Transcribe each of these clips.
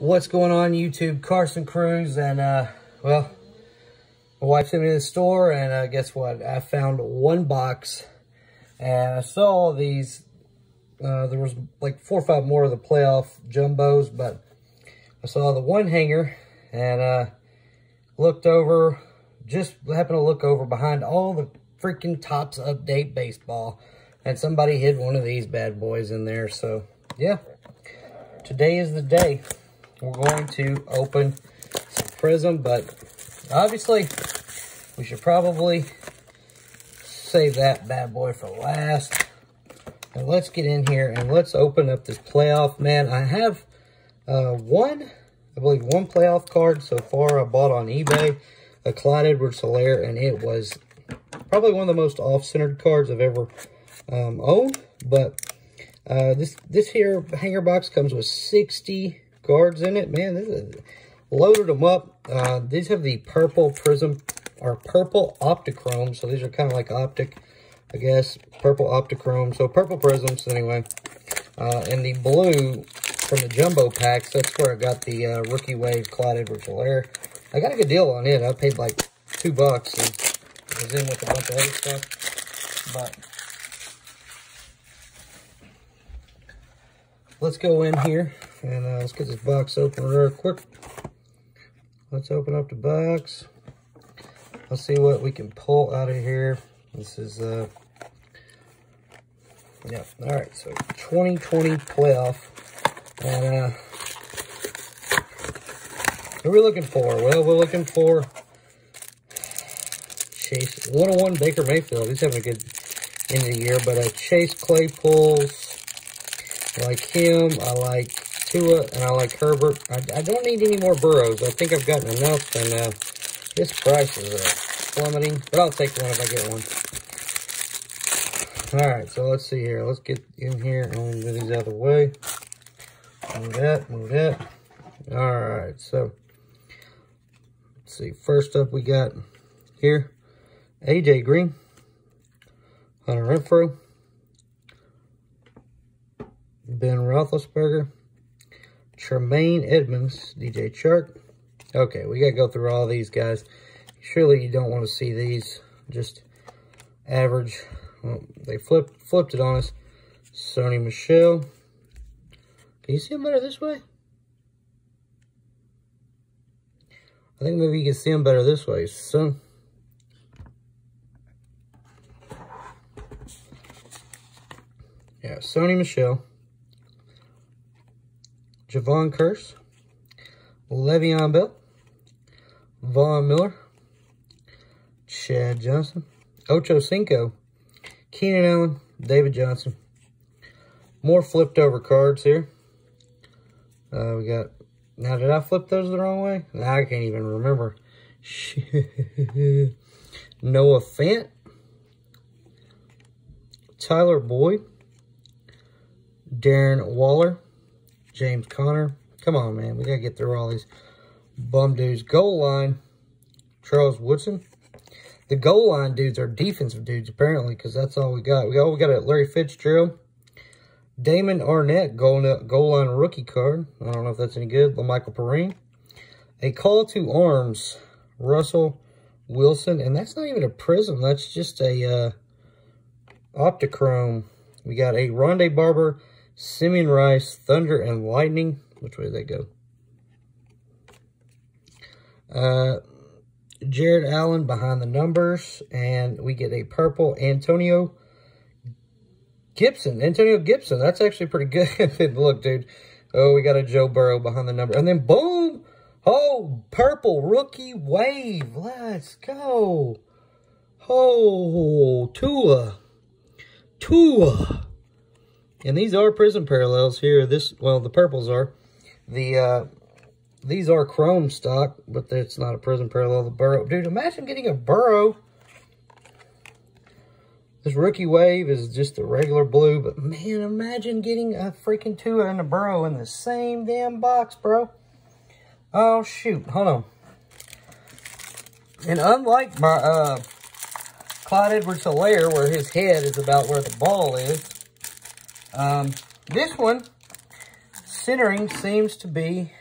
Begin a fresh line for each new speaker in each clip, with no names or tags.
What's going on YouTube? Carson Cruz and uh well my wife sent me to the store and uh, guess what? I found one box and I saw these uh, there was like four or five more of the playoff jumbos, but I saw the one hanger and uh looked over just happened to look over behind all the freaking Topps update baseball and somebody hid one of these bad boys in there. So yeah, today is the day we're going to open some Prizm, but obviously we should probably save that bad boy for last. And let's get in here and let's open up this playoff. Man, I have uh, one, I believe one playoff card so far I bought on eBay, a Clyde Edwards-Helaire, and it was probably one of the most off-centered cards I've ever um, owned. But uh, this this here hanger box comes with 60 cards in it. Man, this is, loaded them up. Uh, these have the purple prizm, or purple optichrome. So these are kind of like optic, I guess. Purple optichrome. So purple prizms, anyway. Uh, and the blue from the jumbo packs, that's where I got the uh, Rookie Wave Clyde Edwards-Helaire. I got a good deal on it. I paid like two bucks. And it was in with a bunch of other stuff. But let's go in here and uh, let's get this box open real quick. Let's open up the box. Let's see what we can pull out of here. This is, uh, yeah, all right, so 2020 playoff. And, uh, what are we looking for? Well, we're looking for Chase 101 Baker Mayfield. He's having a good end of the year, but uh, Chase Claypool's I like him. I like Tua, and I like Herbert. I, I don't need any more Burrows. I think I've gotten enough, and uh, this price is uh, plummeting. But I'll take one if I get one. All right, so let's see here. Let's get in here and get these out of the way. Move that, move that. All right, so let's see. First up, we got here AJ Green, Hunter Renfrow. Ben Roethlisberger, Tremaine Edmunds, DJ Chark. Okay, we got to go through all these guys. Surely you don't want to see these just average. Well, they flipped flipped it on us. Sony Michel. Can you see them better this way? I think maybe you can see them better this way. So, yeah, Sony Michel. Jevon Kearse, Le'Veon Bell, Von Miller, Chad Johnson, Ocho Cinco, Keenan Allen, David Johnson. More flipped over cards here. Uh, we got, now did I flip those the wrong way? I can't even remember. Noah Fant, Tyler Boyd, Darren Waller, James Conner. Come on, man. We got to get through all these bum dudes. Goal line, Charles Woodson. The goal line dudes are defensive dudes, apparently, because that's all we got. We got, we got a Larry Fitzgerald. Damon Arnette, goal, goal line rookie card. I don't know if that's any good. Michael Perrine. A call to arms, Russell Wilson. And that's not even a prizm. That's just a uh. We got a Rondé Barber, Simeon Rice, Thunder, and Lightning. Which way did they go? Uh, Jared Allen behind the numbers. And we get a purple Antonio Gibson. Antonio Gibson. That's actually pretty good. Look, dude. Oh, we got a Joe Burrow behind the number. And then, boom! Oh, purple rookie wave. Let's go. Oh, Tua. Tua. And these are prizm parallels here. This, well, the purples are. The, uh, these are chrome stock, but it's not a prizm parallel. The Burrow. Dude, imagine getting a Burrow. This rookie wave is just a regular blue, but man, imagine getting a freaking Tua and a Burrow in the same damn box, bro. Oh, shoot. Hold on. And unlike my uh, Clyde Edwards-Helaire, where his head is about where the ball is, um, this one, centering seems to be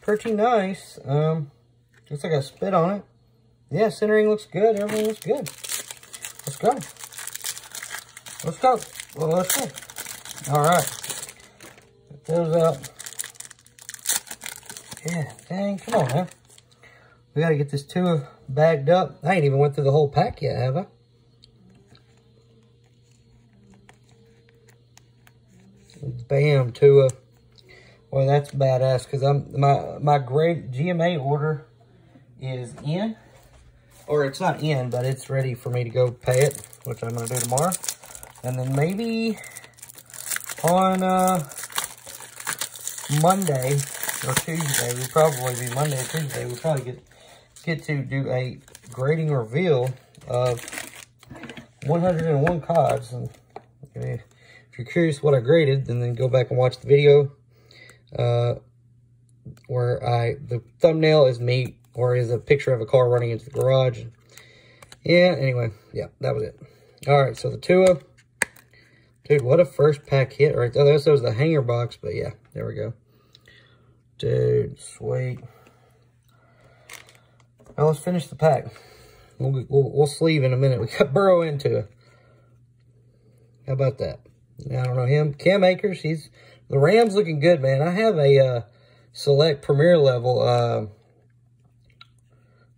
pretty nice. Um, looks like I spit on it. Yeah, centering looks good. Everything looks good. Let's go. Let's go. Well, let's go. All right. Get those up. Yeah, dang, come on, man. We got to get this two bagged up. I ain't even went through the whole pack yet, have I? Bam, Tua. Well, that's badass because I'm my my great GMA order is in, or it's not in, but it's ready for me to go pay it, which I'm gonna do tomorrow, and then maybe on uh, Monday or Tuesday, we probably be Monday or Tuesday. We'll probably get get to do a grading reveal of 101 cards. And if you're curious what I graded, then then go back and watch the video uh, where I the thumbnail is me or is a picture of a car running into the garage. Yeah, anyway, yeah, that was it. All right, so the Tua. Dude, what a first pack hit right there. That was the hanger box, but yeah, there we go. Dude, sweet. Now let's finish the pack. We'll, we'll, we'll sleeve in a minute. We got Burrow into it. How about that? I don't know him. Cam Akers, he's the Rams looking good, man. I have a uh, select premier level. Uh,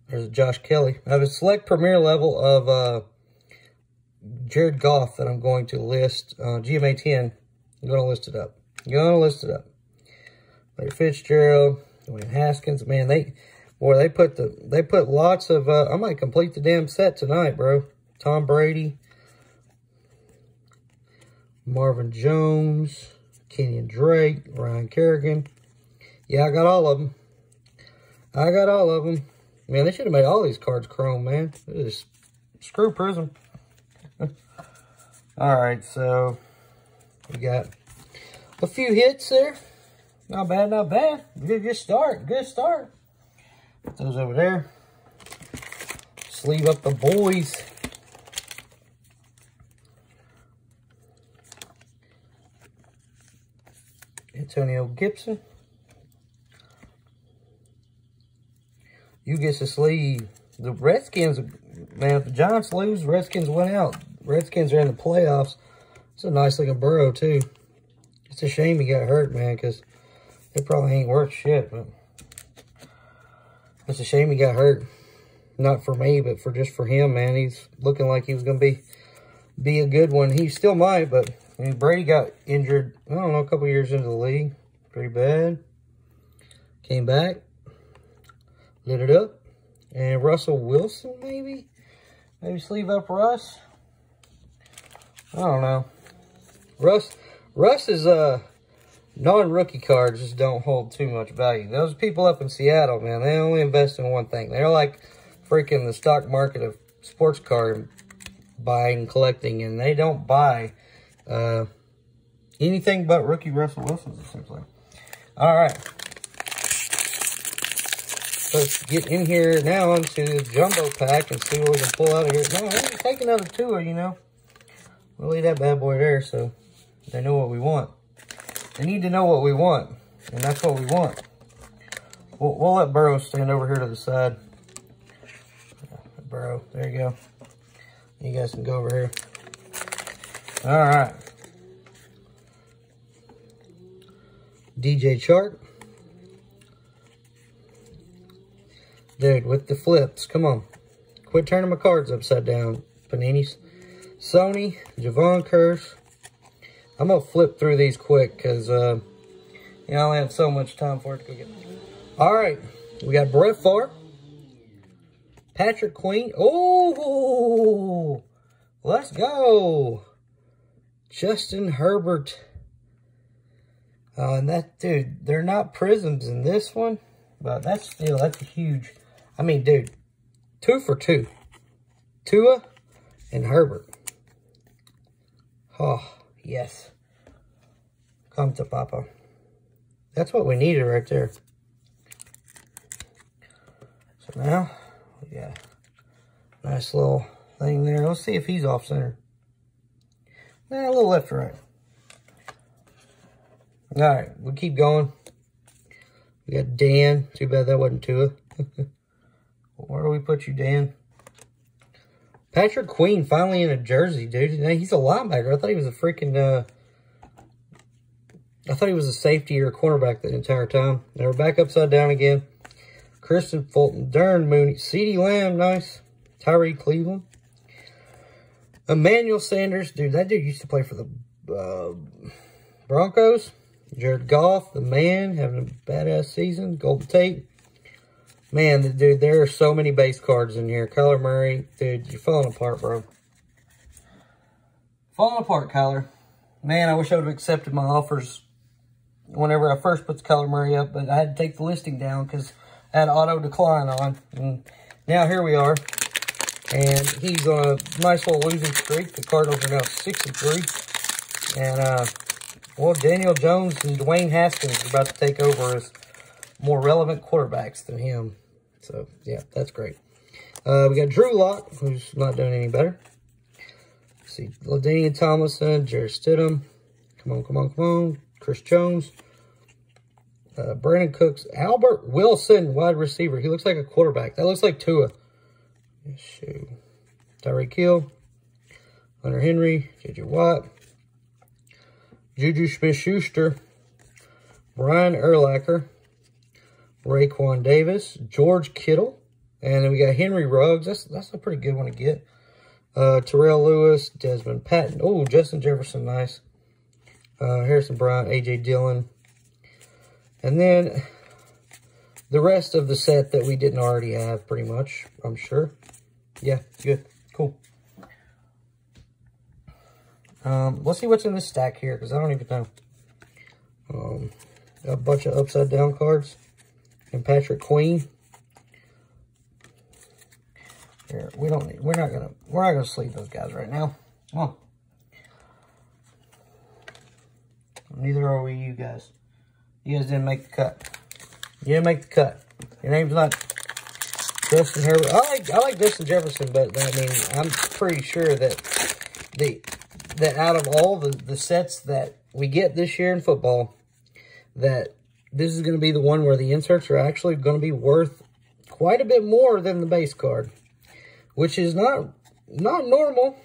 there's Josh Kelley. I have a select premier level of uh, Jared Goff that I'm going to list. Uh, GMA 10. I'm going to list it up. I'm going to list it up. Larry Fitzgerald, Haskins. Man, they Boy, they put the they put lots of uh, I might complete the damn set tonight, bro. Tom Brady, Marvin Jones, Kenyan Drake, Ryan Kerrigan. Yeah, I got all of them. I got all of them. Man, they should have made all these cards chrome, man. Just screw Prizm. all right, so we got a few hits there. Not bad, not bad. Good, good start. Good start. Put those over there. Sleeve up the boys. Antonio Gibson. You get to sleeve. The Redskins, man, if the Giants lose, Redskins went out. Redskins are in the playoffs. It's a nice looking burrow, too. It's a shame he got hurt, man, because it probably ain't worth shit, but... It's a shame he got hurt. Not for me, but for just for him, man. He's looking like he was going to be be a good one. He still might, but Mean, Brady got injured, I don't know, a couple years into the league. Pretty bad. Came back. Lit it up. And Russell Wilson, maybe? Maybe sleeve up Russ? I don't know. Russ, Russ is, uh, non-rookie cards just don't hold too much value. Those people up in Seattle, man, they only invest in one thing. They're like freaking the stock market of sports card buying and collecting, and they don't buy uh, anything but rookie Russell Wilsons, essentially. All right. Let's get in here now into the jumbo pack and see what we can pull out of here. No, take another tour, you know. We'll leave that bad boy there so they know what we want. They need to know what we want, and that's what we want. We'll, we'll let Burrow stand over here to the side. Burrow, there you go. You guys can go over here. All right. DJ Chark. Dude, with the flips. Come on. Quit turning my cards upside down, Paninis. Sony, Jevon Kearse, I'm going to flip through these quick because, uh, you know, I only have so much time for it to go get. All right. We got Brett Favre. Patrick Queen. Oh, let's go. Justin Herbert. Uh, and that, dude, they're not prizms in this one, but that's still, that's a huge, I mean, dude, two for two. Tua and Herbert. Oh. Yes. Come to Papa. That's what we needed right there. So now, we got a nice little thing there. Let's see if he's off center. Nah, a little left or right. All right, we'll keep going. We got Dan. Too bad that wasn't Tua. Where do we put you, Dan? Patrick Queen finally in a jersey, dude. He's a linebacker. I thought he was a freaking, uh, I thought he was a safety or a cornerback the entire time. Now we're back upside down again. Kristian Fulton, Darnell Mooney, CeeDee Lamb, nice. Tyrie Cleveland. Emmanuel Sanders, dude, that dude used to play for the uh, Broncos. Jared Goff, the man, having a badass season. Golden Tate. Man, dude, there are so many base cards in here. Kyler Murray, dude, you're falling apart, bro. Falling apart, Kyler. Man, I wish I would have accepted my offers whenever I first put the Kyler Murray up, but I had to take the listing down because I had auto decline on. And now here we are. And he's on a nice little losing streak. The Cardinals are now 6 and 3. And, uh, well, Daniel Jones and Dwayne Haskins are about to take over as more relevant quarterbacks than him. So, yeah, that's great. Uh, we got Drew Lock, who's not doing any better. Let's see, LaDainian Tomlinson, Jarrett Stidham. Come on, come on, come on. Chris Jones. Uh, Brandin Cooks. Albert Wilson, wide receiver. He looks like a quarterback. That looks like Tua. Shoot. Tyreek Hill. Hunter Henry. J.J. Watt. Juju Smith-Schuster. Brian Urlacher. Raekwon Davis, George Kittle, and then we got Henry Ruggs. That's that's a pretty good one to get. Uh, Terrell Lewis, Desmond Patton. Oh, Justin Jefferson, nice. Uh, Harrison Bryant, A.J. Dillon. And then the rest of the set that we didn't already have, pretty much, I'm sure. Yeah, good. Cool. Um, let's see what's in this stack here, because I don't even know. Um, a bunch of upside-down cards and Patrick Queen. Here, we don't need, we're not gonna we're not gonna sleep those guys right now. Come on. Neither are we you guys. You guys didn't make the cut. You didn't make the cut. Your name's not Justin Herbert. I like I like Justin Jefferson, but I mean I'm pretty sure that the that out of all the, the sets that we get this year in football, that this is going to be the one where the inserts are actually going to be worth quite a bit more than the base card, which is not not normal,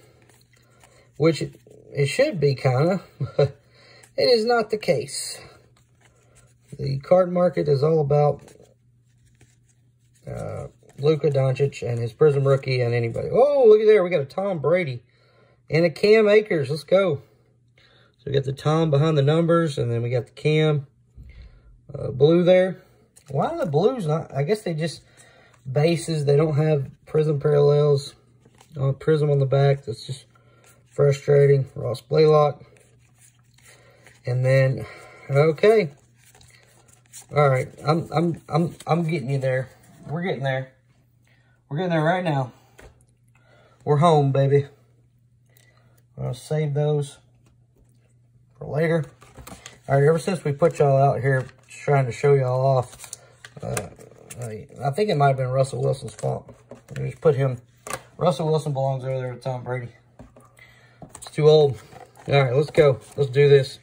which it, it should be kind of, but it is not the case. The card market is all about uh, Luka Doncic and his Prizm rookie and anybody. Oh, look at there. We got a Tom Brady and a Cam Akers. Let's go. So we got the Tom behind the numbers, and then we got the Cam uh, blue there. Why are the blues not? I guess they just bases. They don't have Prizm parallels. Uh, prizm on the back. That's just frustrating. Ross Blacklock. And then, okay. All right. I'm, I'm, I'm, I'm getting you there. We're getting there. We're getting there right now. We're home, baby. I'm going to save those for later. All right, ever since we put y'all out here trying to show y'all off. Uh, I think it might have been Russell Wilson's fault. We just put him. Russell Wilson belongs over there with Tom Brady. It's too old. All right, let's go. Let's do this.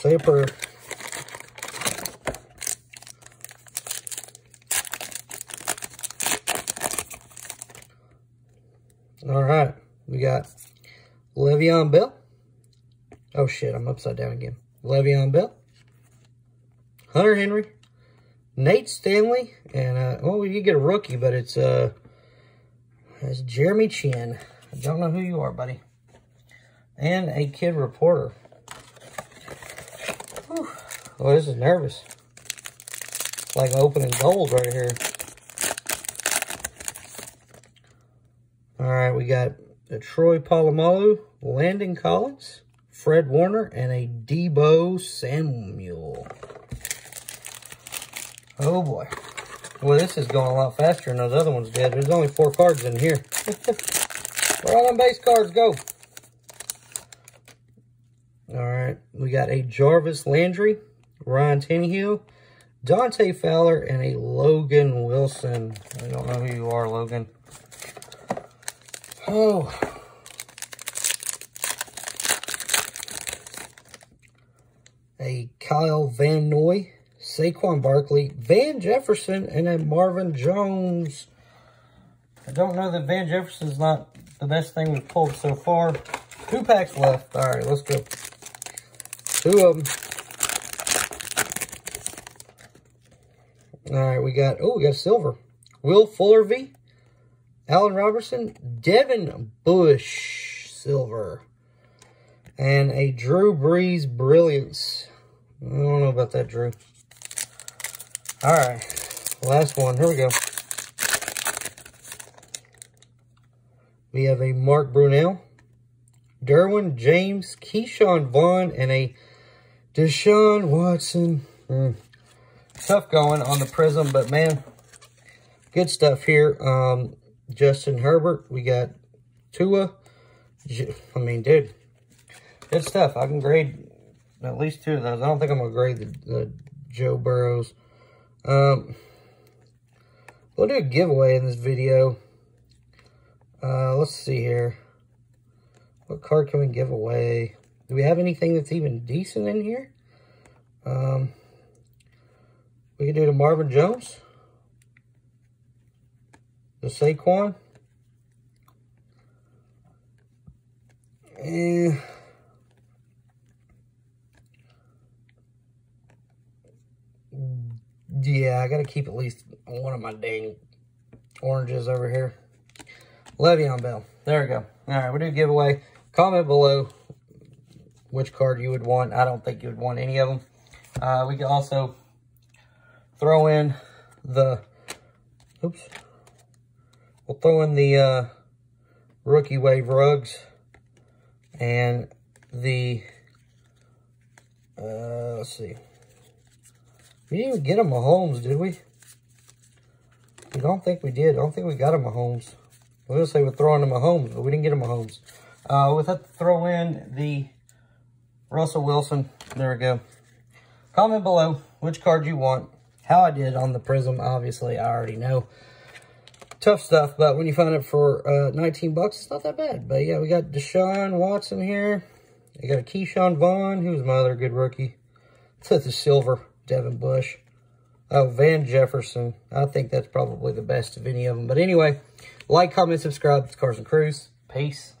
Say a prayer. All right, we got Le'Veon Bell. Oh shit, I'm upside down again. Le'Veon Bell, Hunter Henry, Nate Stanley, and, uh, well, you get a rookie, but it's, uh, it's Jeremy Chinn. I don't know who you are, buddy. And a kid reporter. Whew. Oh, this is nervous. Like opening gold right here. All right, we got a Troy Polamalu, Landon Collins, Fred Warner, and a Deebo Samuel. Oh boy. Well, this is going a lot faster than those other ones did. There's only four cards in here. Where all them base cards go? All right. We got a Jarvis Landry, Ryan Tannehill, Dante Fowler, and a Logan Wilson. I don't know who you are, Logan. Oh, a Kyle Van Noy, Saquon Barkley, Van Jefferson, and a Marvin Jones. I don't know that Van Jefferson's not the best thing we've pulled so far. Two packs left. All right, let's go. Two of them. All right, we got, oh, we got silver. Will Fuller V, Allen Robinson, Devin Bush, silver. And a Drew Brees Brilliance. I don't know about that, Drew. All right, last one. Here we go. We have a Mark Brunell, Derwin James, Ke'Shawn Vaughn, and a Deshaun Watson. Mm. Tough going on the Prizm, but man, good stuff here. Um, Justin Herbert, we got Tua. I mean, dude, good stuff. I can grade at least two of those. I don't think I'm going to grade the, the Joe Burrows. Um, we'll do a giveaway in this video. Uh, let's see here. What card can we give away? Do we have anything that's even decent in here? Um, we can do the Marvin Jones. The Saquon. And yeah, I got to keep at least one of my dang oranges over here. Le'Veon Bell. There we go. All right, we do giveaway. Comment below which card you would want. I don't think you would want any of them. Uh, we can also throw in the, oops, we'll throw in the uh, rookie wave Ruggs and the, uh, let's see. We didn't even get a Mahomes, did we? I don't think we did. I don't think we got a Mahomes. Going say we're throwing a Mahomes, but we didn't get a Mahomes. Uh, we'll have to throw in the Russell Wilson. There we go. Comment below which card you want. How I did on the Prizm, obviously, I already know. Tough stuff, but when you find it for uh, 19 bucks, it's not that bad. But yeah, we got Deshaun Watson here. We got a Ke'Shawn Vaughn, who's my other good rookie. It's the silver, Devin Bush. Oh, Van Jefferson. I think that's probably the best of any of them. But anyway, like, comment, subscribe. It's Carson Cruz. Peace.